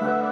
Bye.